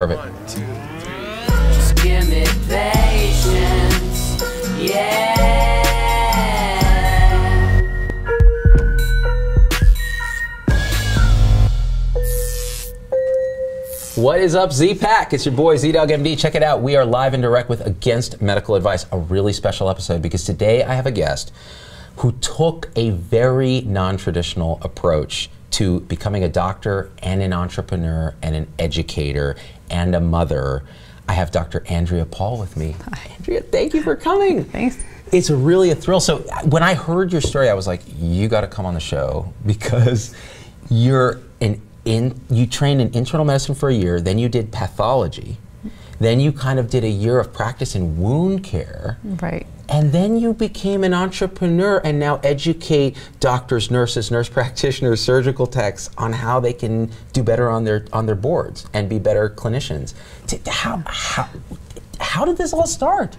Perfect. One, two, three. Just give me patience. Yeah. What is up, Z Pack? It's your boy ZDoggMD. Check it out. We are live and direct with Against Medical Advice, a really special episode because today I have a guest who took a very non traditional approach to becoming a doctor and an entrepreneur and an educator and a mother. I have Dr. Andrea Paul with me. Hi. Andrea, thank you for coming. Thanks. It's really a thrill. So when I heard your story, I was like, you got to come on the show because you're an in you trained in internal medicine for a year, then you did pathology, then you kind of did a year of practice in wound care. Right. And then you became an entrepreneur and now educate doctors, nurses, nurse practitioners, surgical techs on how they can do better on their on their boards and be better clinicians. How, how, how did this all start?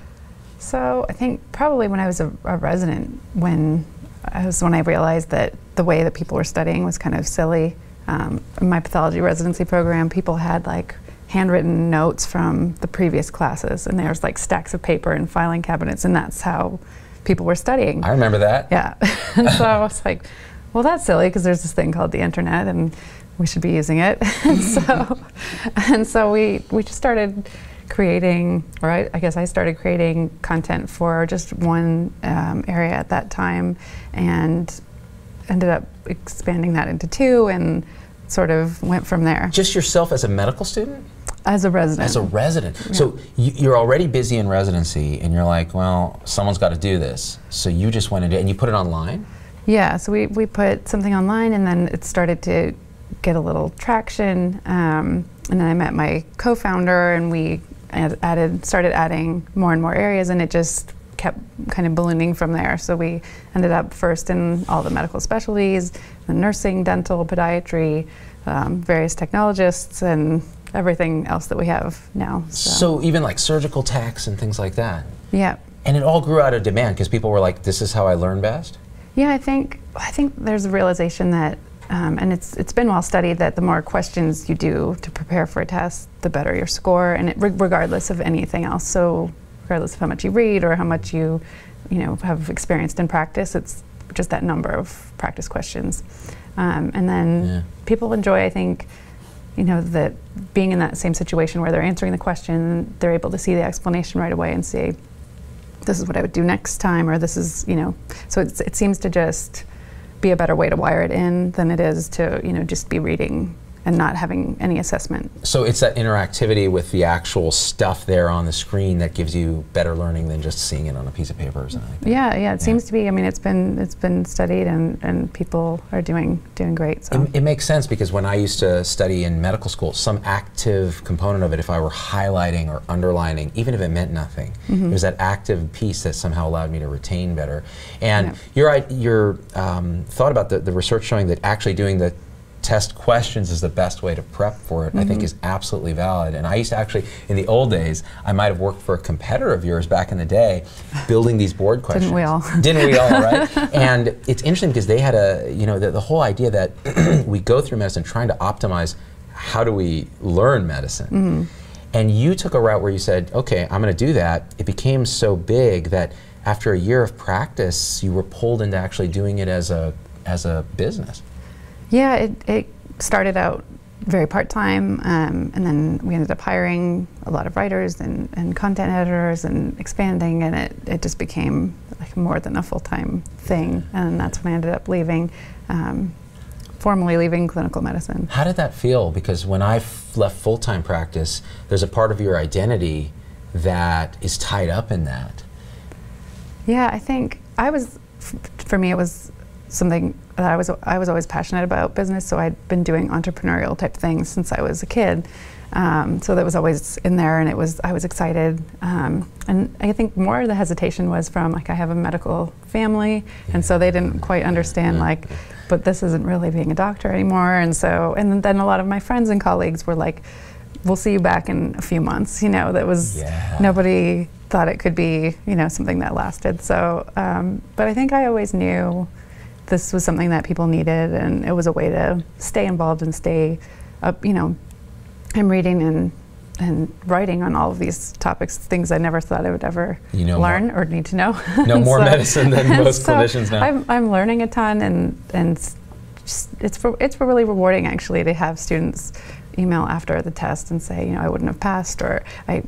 So I think probably when I was a, a resident, when I was when I realized that the way that people were studying was kind of silly. Um, in my pathology residency program, people had like handwritten notes from the previous classes, and there's like stacks of paper and filing cabinets, and that's how people were studying. I remember that. Yeah. and so I was like, well, that's silly because there's this thing called the internet and we should be using it. and so, and so we, we just started creating, or I, I guess I started creating content for just one um, area at that time and ended up expanding that into two and sort of went from there Just yourself as a medical student? as a resident. As a resident. So you, you're already busy in residency and you're like, well, someone's got to do this. So you just went into and you put it online? Yeah, so we, we put something online and then it started to get a little traction. Um, and then I met my co founder and we added, started adding more and more areas and it just kept kind of ballooning from there. So we ended up first in all the medical specialties, the nursing, dental, podiatry, um, various technologists, and everything else that we have now. So even like surgical techs and things like that. yeah. And it all grew out of demand because people were like, this is how I learn best? Yeah, I think I think there's a realization that, um, and it's it's been well studied that the more questions you do to prepare for a test, the better your score, and it, regardless of anything else. So, regardless of how much you read or how much you, you know, have experienced in practice, it's just that number of practice questions, um, and then Yeah. people enjoy. I think. You know that being in that same situation where they're answering the question, they're able to see the explanation right away and say, this is what I would do next time, or this is, you know, so it's, it seems to just be a better way to wire it in than it is to, you know, just be reading and not having any assessment. So it's that interactivity with the actual stuff there on the screen that gives you better learning than just seeing it on a piece of paper or something. like. Yeah, yeah, it seems to be. I mean, it's been it's been studied, and, and people are doing doing great. So It, it makes sense because when I used to study in medical school, some active component of it, if I were highlighting or underlining, even if it meant nothing, Mm-hmm. it was that active piece that somehow allowed me to retain better. And Yeah. your, your um, thought about the, the research showing that actually doing the test questions is the best way to prep for it, I Mm-hmm. think is absolutely valid. And I used to actually, in the old days, I might have worked for a competitor of yours back in the day, building these board questions. Didn't we all? Didn't we all, right? and it's interesting because they had a, you know, the, the whole idea that we go through medicine trying to optimize how do we learn medicine. Mm-hmm. And you took a route where you said, okay, I'm going to do that. It became so big that after a year of practice, you were pulled into actually doing it as a, as a business. Yeah, it, it started out very part time, um, and then we ended up hiring a lot of writers and, and content editors and expanding, and it, it just became like more than a full time thing. And that's when I ended up leaving, um, formally leaving clinical medicine. How did that feel? Because when I f- left full time practice, there's a part of your identity that is tied up in that. Yeah, I think I was, f- for me, it was something that I was I was always passionate about business. So I'd been doing entrepreneurial type things since I was a kid. Um, so that was always in there, and it was I was excited. Um, and I think more of the hesitation was from like I have a medical family, and so they didn't quite understand like, but this isn't really being a doctor anymore. And so and then a lot of my friends and colleagues were like, "We'll see you back in a few months." You know, that was Yeah. nobody thought it could be you know something that lasted. So, um, but I think I always knew this was something that people needed, and it was a way to stay involved and stay up. You know, I'm reading and and writing on all of these topics, things I never thought I would ever You know learn more- or need to know. know more So- medicine than most so clinicians now. I'm, I'm learning a ton, and and it's re- it's really rewarding actually to have students email after the test and say, you know, I wouldn't have passed, or I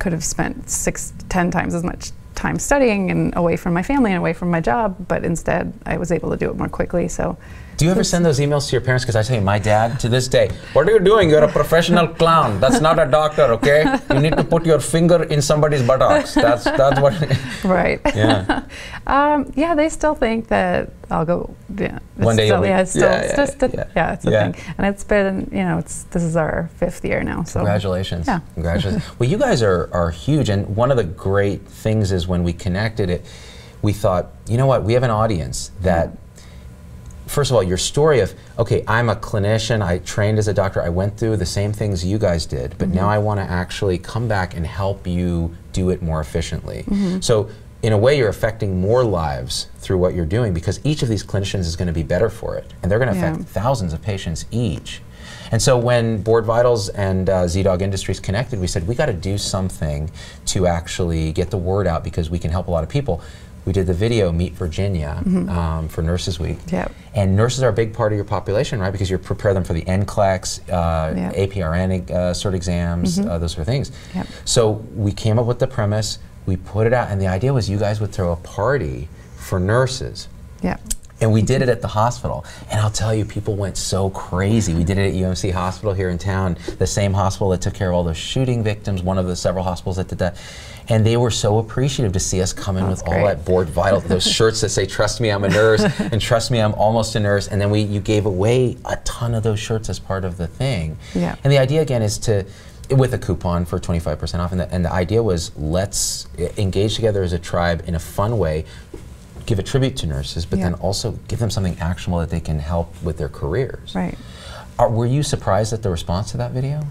could have spent six, ten times as much time studying and away from my family and away from my job, but instead I was able to do it more quickly. So. Do you ever send those emails to your parents? Because I tell you, my dad to this day, what are you doing? You're a professional clown. That's not a doctor, okay? You need to put your finger in somebody's buttocks. That's that's what. Right. Yeah. um, yeah, they still think that I'll go. Yeah, One day still, yeah, it's still, yeah, yeah, just a- yeah. yeah, it's a Yeah. thing, and it's been, you know, it's this is our fifth year now. So Congratulations. Yeah. Congratulations. well, you guys are, are huge. And one of the great things is when we connected it, we thought, you know what, we have an audience that, first of all, your story of, okay, I'm a clinician, I trained as a doctor, I went through the same things you guys did, but now I want to actually come back and help you do it more efficiently. So, in a way, you're affecting more lives through what you're doing because each of these clinicians is going to be better for it. And they're going to Yeah. affect thousands of patients each. And so when BoardVitals and uh, ZDogg Industries connected, we said we got to do something to actually get the word out because we can help a lot of people. We did the video Meet Virginia um, for Nurses Week. Yep. And nurses are a big part of your population, right? Because you prepare them for the NCLEX, uh, Yep. APRN uh, sort of exams, uh, those sort of things. Yep. So we came up with the premise, we put it out, and the idea was you guys would throw a party for nurses. yeah, And we did it at the hospital. And I'll tell you, people went so crazy. We did it at UMC Hospital here in town, the same hospital that took care of all those shooting victims, one of the several hospitals that did that. And they were so appreciative to see us come in That's with all that board vital, those shirts that say, trust me, I'm a nurse, and trust me, I'm almost a nurse. And then we, you gave away a ton of those shirts as part of the thing. Yeah. And the idea again is to, with a coupon for 25% off. And the, and the idea was let's engage together as a tribe in a fun way, give a tribute to nurses, but Yeah. then also give them something actionable that they can help with their careers. right. Are, were you surprised at the response to that video?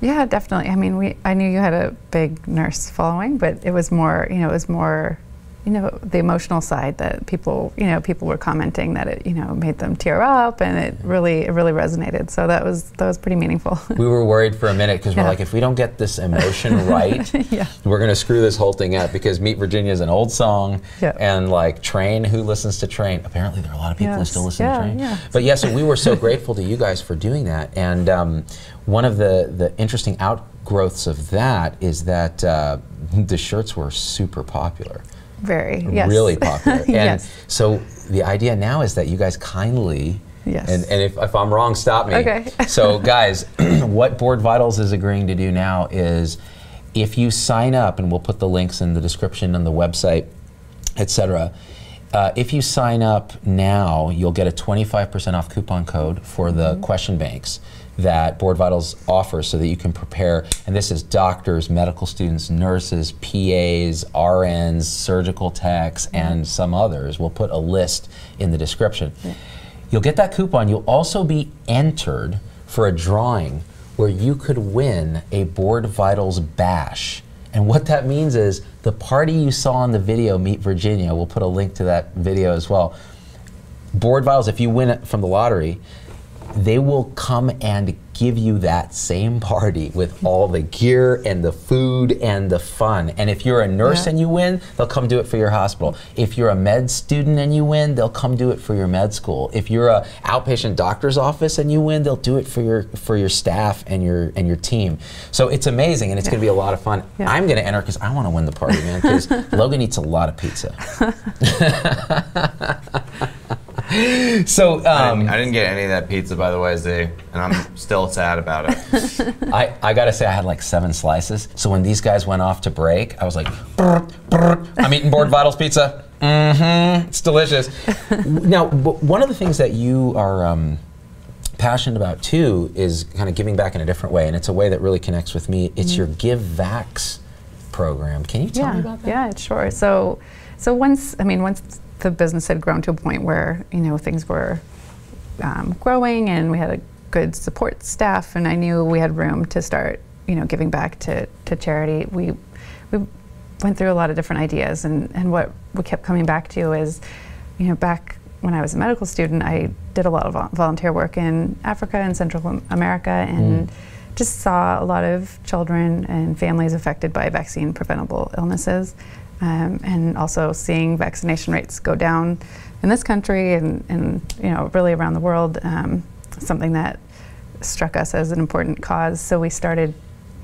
Yeah, definitely. I mean, we I knew you had a big nurse following, but it was more, you know, it was more, you know, the emotional side that people, you know, people were commenting that it, you know, made them tear up, and it really, it really resonated. So that was that was pretty meaningful. We were worried for a minute because we're like, if we don't get this emotion right, Yeah. we're going to screw this whole thing up because Meet Virginia is an old song. Yeah. And like Train, who listens to Train? Apparently, there are a lot of people who still listen Yeah, to Train. yeah. But yeah, so we were so grateful to you guys for doing that. And um, one of the, the interesting outgrowths of that is that uh, the shirts were super popular. Very, yes. really popular. And yes. so the idea now is that you guys kindly, Yes. and, and if, if I'm wrong, stop me. Okay. so, guys, what BoardVitals is agreeing to do now is if you sign up, and we'll put the links in the description on the website, etc. Uh, if you sign up now, you'll get a 25% off coupon code for the question banks that BoardVitals offers so that you can prepare. And this is doctors, medical students, nurses, PAs, RNs, surgical techs, mm-hmm. and some others. We'll put a list in the description. You'll get that coupon. You'll also be entered for a drawing where you could win a BoardVitals bash. And what that means is the party you saw in the video, Meet Virginia, we'll put a link to that video as well. BoardVitals, if you win it from the lottery, they will come and give you that same party with all the gear and the food and the fun. And if you're a nurse Yeah. and you win, they'll come do it for your hospital. If you're a med student and you win, they'll come do it for your med school. If you're a outpatient doctor's office and you win, they'll do it for your for your staff and your and your team. So it's amazing and it's going to be a lot of fun. Yeah. I'm going to enter because I want to win the party, man. Because Logan eats a lot of pizza. so I, um, didn't, I didn't get any of that pizza, by the way, Z, and I'm still sad about it. I, I gotta say, I had like seven slices. So when these guys went off to break, I was like, "Brr, brr, I'm eating BoardVitals pizza. Mm-hmm. It's delicious. now, w- one of the things that you are um, passionate about too is kind of giving back in a different way, and it's a way that really connects with me. It's your Give Vax program. Can you tell yeah, me about that? Yeah, sure. So, so once I mean, once the business had grown to a point where you know things were um, growing and we had a good support staff, and I knew we had room to start you know giving back to, to charity. We we went through a lot of different ideas, and and what we kept coming back to is you know back when I was a medical student, I did a lot of vol- volunteer work in Africa and Central America, and just saw a lot of children and families affected by vaccine preventable illnesses, um, and also seeing vaccination rates go down in this country and, and you know really around the world. Um, something that struck us as an important cause. So we started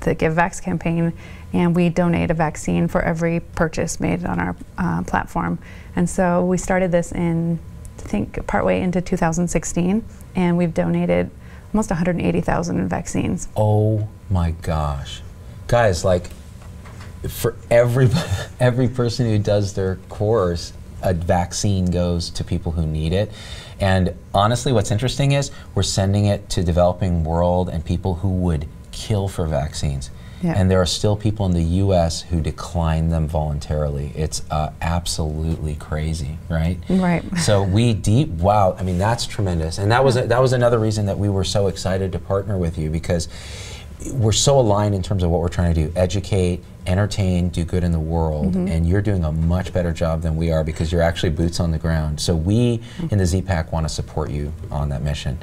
the Give Vax campaign, and we donate a vaccine for every purchase made on our uh, platform. And so we started this in, I think, partway into 2016, and we've donated almost 180,000 vaccines. Oh my gosh. Guys, like for every every person who does their course, a vaccine goes to people who need it. And honestly, what's interesting is we're sending it to developing world and people who would kill for vaccines. Yeah. And there are still people in the U.S. who decline them voluntarily. It's uh, absolutely crazy, right? Right. So we deep wow. I mean, that's tremendous, and that was that was another reason that we were so excited to partner with you because we're so aligned in terms of what we're trying to do: educate, entertain, do good in the world. Mm-hmm. And you're doing a much better job than we are because you're actually boots on the ground. So we mm-hmm. in the ZPAC want to support you on that mission.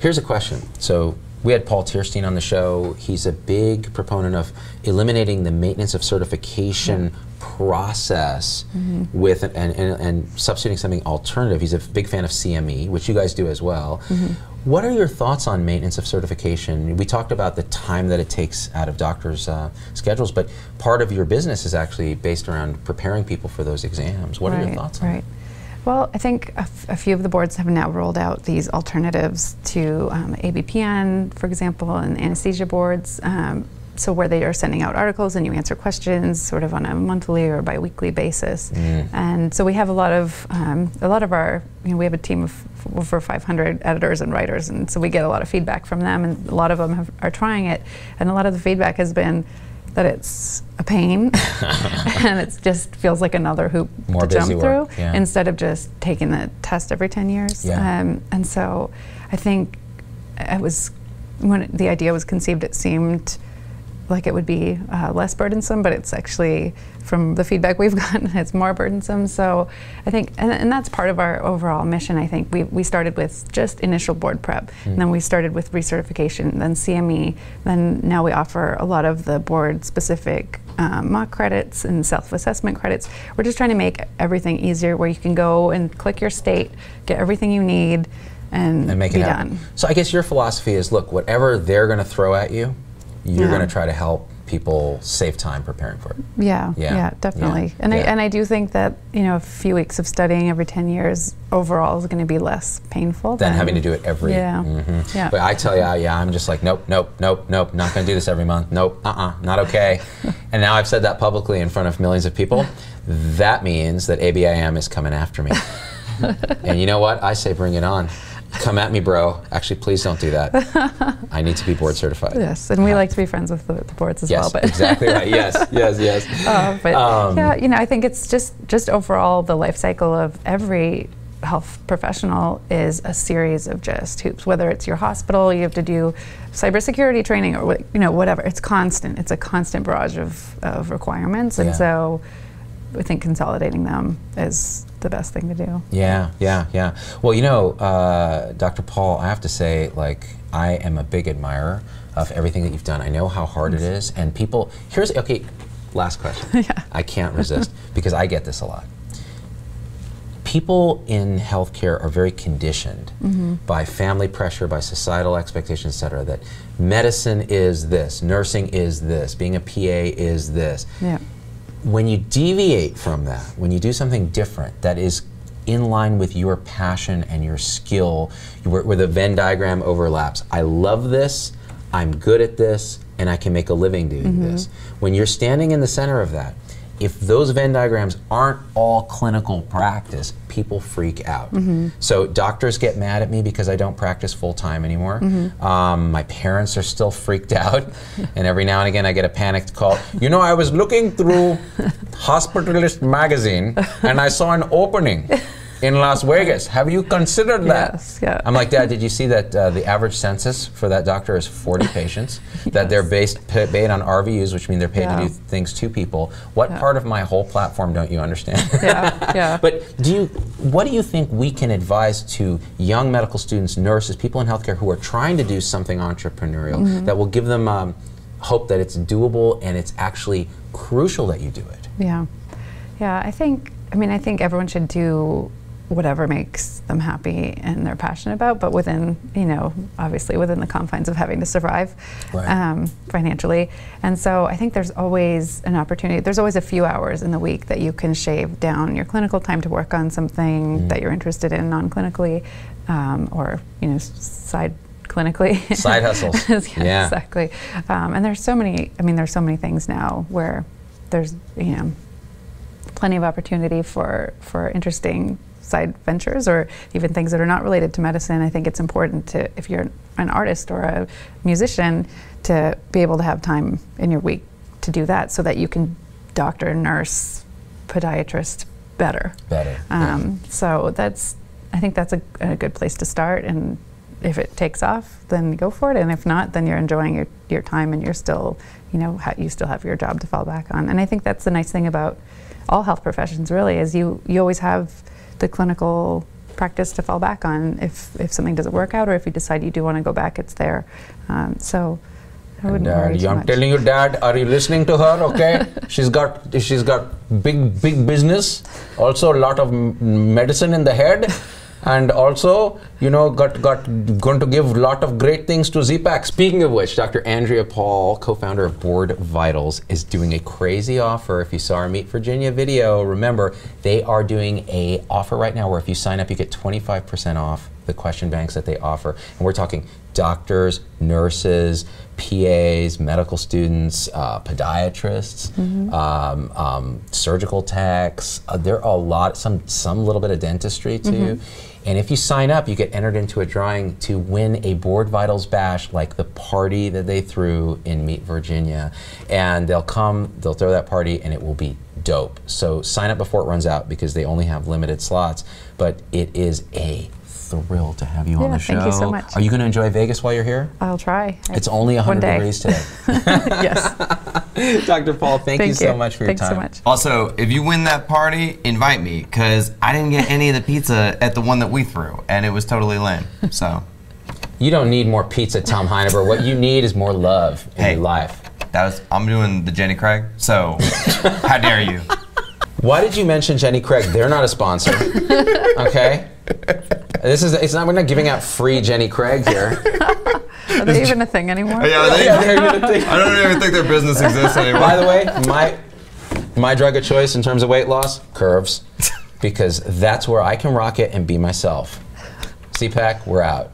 Here's a question. So we had Paul Teirstein on the show. He's a big proponent of eliminating the maintenance of certification process mm-hmm. with and, and, and substituting something alternative. He's a big fan of CME, which you guys do as well. What are your thoughts on maintenance of certification? We talked about the time that it takes out of doctors' uh, schedules, but part of your business is actually based around preparing people for those exams. What are your thoughts on Right. Well, I think a, f- a few of the boards have now rolled out these alternatives to um, ABPN, for example, and anesthesia boards. Um, so where they are sending out articles and you answer questions sort of on a monthly or biweekly basis. And so we have a lot of um, a lot of our you know we have a team of over 500 editors and writers, and so we get a lot of feedback from them, and a lot of them have, are trying it, and a lot of the feedback has been that it's a pain and it just feels like another hoop More to jump through yeah. instead of just taking the test every 10 years. Yeah. Um, and so I think it was, when the idea was conceived, it seemed like it would be uh, less burdensome, but it's actually, from the feedback we've gotten, it's more burdensome. So I think, and, and that's part of our overall mission. I think we, we started with just initial board prep, and then we started with recertification, then CME, then now we offer a lot of the board specific um, mock credits and self assessment credits. We're just trying to make everything easier where you can go and click your state, get everything you need, and, and make be it done. So I guess your philosophy is look, whatever they're going to throw at you, you're Yeah. going to try to help people save time preparing for it. Yeah, Yeah, yeah, definitely. yeah, And I and I do think that you know a few weeks of studying every ten years overall is going to be less painful Than having to do it every. Yeah, Mhm. yeah. But I tell you, yeah, I'm just like, nope, nope, nope, nope, not going to do this every month. Nope, uh-uh, not okay. and now I've said that publicly in front of millions of people. That means that ABIM is coming after me. and you know what? I say, bring it on. Come at me, bro. Actually, please don't do that. I need to be board certified. Yes, and we like to be friends with the, the boards as Yes, well. But exactly right. Yes, yes, yes. Uh, but Um, yeah, you know, I think it's just just overall the life cycle of every health professional is a series of just hoops. Whether it's your hospital, you have to do cybersecurity training, or you know, whatever. It's constant. It's a constant barrage of, of requirements, and Yeah. so I think consolidating them is the best thing to do. Yeah, yeah, yeah. Well, you know, uh, Dr. Paul, I have to say, like, I am a big admirer of everything that you've done. I know how hard it is, and people. Here's okay. Last question. Yeah. I can't resist because I get this a lot. People in healthcare are very conditioned by family pressure, by societal expectations, et cetera, that medicine is this, nursing is this, being a PA is this Yeah. When you deviate from that, when you do something different that is in line with your passion and your skill, where, where the Venn diagram overlaps, I love this, I'm good at this, and I can make a living doing mm-hmm. this. When you're standing in the center of that, if those Venn diagrams aren't all clinical practice, people freak out. So doctors get mad at me because I don't practice full time anymore. Um, my parents are still freaked out, and every now and again I get a panicked call. You know, I was looking through Hospitalist magazine and I saw an opening in Las Vegas. Have you considered that? Yes, yeah. I'm like, Dad, did you see that uh, the average census for that doctor is 40 patients? That they're based paid on RVUs, which mean they're paid Yeah. to do things to people. What Yeah. part of my whole platform don't you understand? Yeah, yeah. But do you, what do you think we can advise to young medical students, nurses, people in healthcare who are trying to do something entrepreneurial Mm-hmm. that will give them um, hope that it's doable and it's actually crucial that you do it? Yeah. Yeah, I think, I mean, I think everyone should do whatever makes them happy and they're passionate about, but within, you know, obviously within the confines of having to survive Right. um, financially. And so I think there's always an opportunity, there's always a few hours in the week that you can shave down your clinical time to work on something Mm-hmm. that you're interested in non clinically um, or, you know, side clinically. Side hustles. yeah, Yeah. exactly. Um, and there's so many. I mean, there's so many things now where there's you know plenty of opportunity for for interesting side ventures or even things that are not related to medicine. I think it's important to if you're an artist or a musician to be able to have time in your week to do that so that you can doctor, nurse, podiatrist better. Better. yeah. Um, so that's, I think that's a, a good place to start. And if it takes off, then go for it. And if not, then you're enjoying your, your time and you're still, you know, ha- you still have your job to fall back on. And I think that's the nice thing about all health professions, really, is you you always have the clinical practice to fall back on if if something doesn't work out or if you decide you do want to go back, it's there. Um, so. I wouldn't uh, worry too I'm much. telling you, Dad, are you listening to her? Okay, she's got she's got big big business, also a lot of m- medicine in the head, and also you know got got going to give a lot of great things to ZPAC. Speaking of which, Dr. Andrea Paul, co-founder of BoardVitals, is doing a crazy offer. If you saw our Meet Virginia video, remember they are doing a offer right now where if you sign up, you get 25% off the question banks that they offer. And we're talking doctors, nurses, PAs, medical students, uh, podiatrists, um, um, surgical techs. Uh, there are a lot, some some little bit of dentistry too. And if you sign up, you get entered into a drawing to win a BoardVitals bash, like the party that they threw in Meet Virginia. And they'll come, they'll throw that party, and it will be dope. So sign up before it runs out because they only have limited slots. But it is a thrill to have you on the show. thank you so much. Are you going to enjoy Vegas while you're here? I'll try. It's only 100 One day. degrees today. yes. Dr. Paul, thank, you Thank so much for Thanks your so time. much. Also, if you win that party, invite me because I didn't get any of the pizza at the one that we threw, and it was totally lame. So You don't need more pizza, Tom Heineber. what you need is more love in Hey. your life. that was I'm doing the Jenny Craig. So how dare you? Why did you mention Jenny Craig? They're not a sponsor. okay? This is it's not we're not giving out free Jenny Craig here. Are they even a thing anymore? Yeah, they- Yeah, they're gonna I don't even think their business exists anymore. By the way, my my drug of choice in terms of weight loss, curves. Because that's where I can rock it and be myself. ZPAC, we're out.